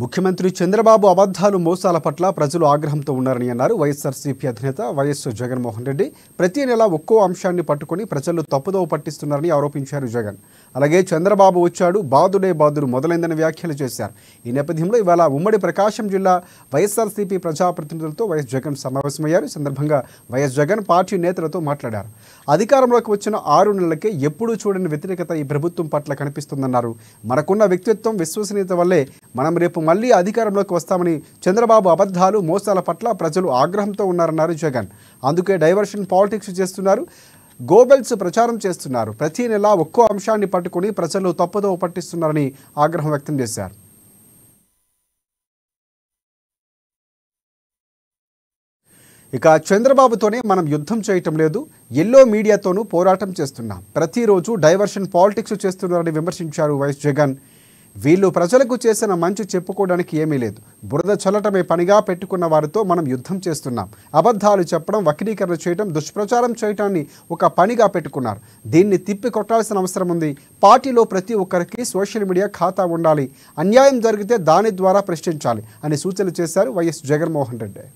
ముఖ్యమంత్రి చంద్రబాబు అబద్ధాలు మోసాల పట్ల ప్రజలు ఆగ్రహంతో ఉన్నారని అన్నారు వైఎస్ఆర్సీపీ అధినేత వైఎస్ జగన్మోహన్ రెడ్డి. ప్రతి నెల ఒక్కో అంశాన్ని పట్టుకొని ప్రజలు తప్పుదోవ పట్టిస్తున్నారని ఆరోపించారు జగన్. అలాగే చంద్రబాబు వచ్చాడు బాదుడే బాదుడు మొదలైందని వ్యాఖ్యలు చేశారు. ఈ నేపథ్యంలో ఇవాళ ఉమ్మడి ప్రకాశం జిల్లా వైఎస్ఆర్సీపీ ప్రజాప్రతినిధులతో వైఎస్ జగన్ సమావేశమయ్యారు. సందర్భంగా వైఎస్ జగన్ పార్టీ నేతలతో మాట్లాడారు. అధికారంలోకి వచ్చిన ఆరు నెలలకే ఎప్పుడూ చూడని వ్యతిరేకత ఈ ప్రభుత్వం పట్ల కనిపిస్తుందన్నారు. మనకున్న వ్యక్తిత్వం విశ్వసనీయత వల్లే మనం రేపు మళ్ళీ అధికారంలోకి వస్తామని చంద్రబాబు అబద్ధాలు మోసాల పట్ల ప్రజలు ఆగ్రహంతో ఉన్నారన్నారు జగన్. అందుకే డైవర్షన్ పాలిటిక్స్ చేస్తున్నారు గోబెల్స్ ప్రచారం చేస్తున్నారు. ప్రతి నెల ఒక్కో అంశాన్ని పట్టుకుని ప్రజలు తప్పుదో పట్టిస్తున్నారని ఆగ్రహం వ్యక్తం చేశారు. ఇక చంద్రబాబుతోనే మనం యుద్ధం చేయటం లేదు ఎల్లో మీడియాతోనూ పోరాటం చేస్తున్నాం. ప్రతిరోజు డైవర్షన్ పాలిటిక్స్ చేస్తున్నారని విమర్శించారు వైఎస్ జగన్. వీళ్ళు ప్రజలకు చేసిన మంచి చెప్పుకోవడానికి ఏమీ లేదు. బురద చల్లటమే పనిగా పెట్టుకున్న వారితో మనం యుద్ధం చేస్తున్నాం. అబద్ధాలు చెప్పడం వక్రీకరణ చేయడం దుష్ప్రచారం చేయటాన్ని ఒక పనిగా పెట్టుకున్నారు. దీన్ని తిప్పి కొట్టాల్సిన అవసరం ఉంది. పార్టీలో ప్రతి ఒక్కరికి సోషల్ మీడియా ఖాతా ఉండాలి. అన్యాయం జరిగితే దాని ద్వారా ప్రశ్నించాలి అని సూచనలు చేశారు వైఎస్ జగన్మోహన్ రెడ్డి.